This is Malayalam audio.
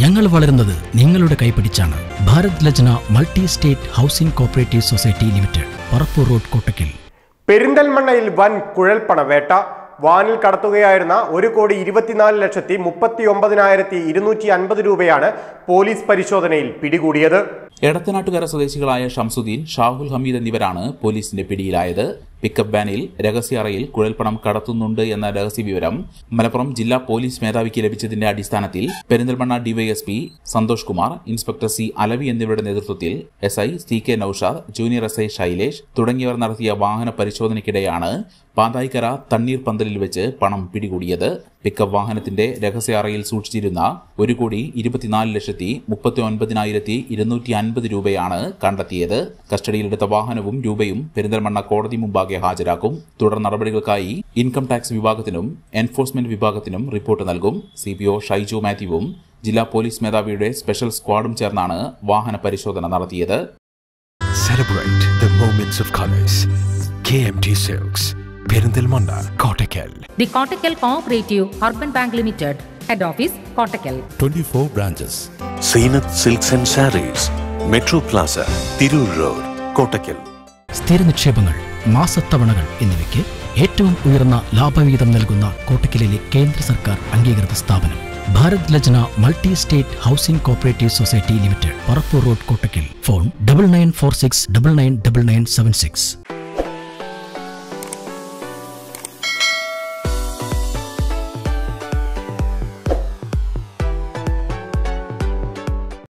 ഞങ്ങൾ വളരുന്നത് നിങ്ങളുടെ കൈപിടിച്ചാണ്. Bharat Lajna multi state housing cooperative society limited Parappur road Kottakkal. പെരിന്തൽമണ്ണയിൽ വൻ കുഴൽപ്പണവേട്ട. വാനിൽ കടത്തുകയായിരുന്ന ഒരു കോടി ഇരുപത്തിനാല് ലക്ഷത്തി മുപ്പത്തി ഒമ്പതിനായിരത്തി ഇരുന്നൂറ്റി അൻപത് രൂപയാണ് പോലീസ് പരിശോധനയിൽ പിടികൂടിയത്. എടത്തനാട്ടുകര സ്വദേശികളായ ഷംസുദ്ദീൻ ഷാഹുൽ ഹമീദ് എന്നിവരാണ് പോലീസിന്റെ പിടിയിലായത്. പിക്കപ്പ് വാനിൽ രഹസ്യ അറയിൽ കുഴൽപ്പണം കടത്തുന്നുണ്ട് എന്ന രഹസ്യ വിവരം മലപ്പുറം ജില്ലാ പോലീസ് മേധാവിക്ക് ലഭിച്ചതിന്റെ അടിസ്ഥാനത്തിൽ Perinthalmanna DYSP Santhosh Kumar inspector C Alavi എന്നിവരുടെ നേതൃത്വത്തിൽ S I C K Noushad junior S I Shailesh തുടങ്ങിയവർ നടത്തിയ വാഹന പരിശോധനയ്ക്കിടെയാണ് പാതായിക്കര തണ്ണീർ പന്തലിൽ വെച്ച് പണം പിടികൂടിയത്. പിക്കപ്പ് വാഹനത്തിന്റെ രഹസ്യ അറയിൽ സൂക്ഷിച്ചിരുന്ന ഒരു കോടി ഇരുപത്തിനാല് ലക്ഷത്തി മുപ്പത്തി ഒൻപതിനായിരത്തി ഇരുന്നൂറ്റി അൻപത് രൂപയാണ് കണ്ടെത്തിയത്. കസ്റ്റഡിയിലെടുത്ത വാഹനവും രൂപയും പെരിന്തൽമണ്ണ കോടതി മുമ്പാകെ ഹാജരാക്കും തുടർ നടപടികൾക്കായി ഇൻകം ടാക്സ് വിഭാഗത്തിനും എൻഫോഴ്സ്മെന്റ് വിഭാഗത്തിനും റിപ്പോർട്ട് നൽകും സി പി ഒ ഷൈജു മാത്യുവും ജില്ലാ പോലീസ് മേധാവിയുടെ സ്പെഷ്യൽ സ്ക്വാഡും ചേർന്നാണ് വാഹന പരിശോധന നടത്തിയത് Celebrate the moments of colors. KMT Silks, Perindalmanda, Kottakkal. The Kottakkal Cooperative Urban Bank Limited, Head Office, Kottakkal. 24 branches. Zeenath silks and sarees metro plaza Tirur road Kottakkal സ്ഥിര നിക്ഷേപങ്ങൾ മാസത്തവണകൾ എന്നിവയ്ക്ക് ഏറ്റവും ഉയർന്ന ലാഭവിഹിതം നൽകുന്ന കോട്ടക്കലിലെ കേന്ദ്ര സർക്കാർ അംഗീകൃത സ്ഥാപനം. Bharat Lajna multi state housing cooperative society limited Parappur road Kottakkal. Phone double nine four six double nine double nine seven six.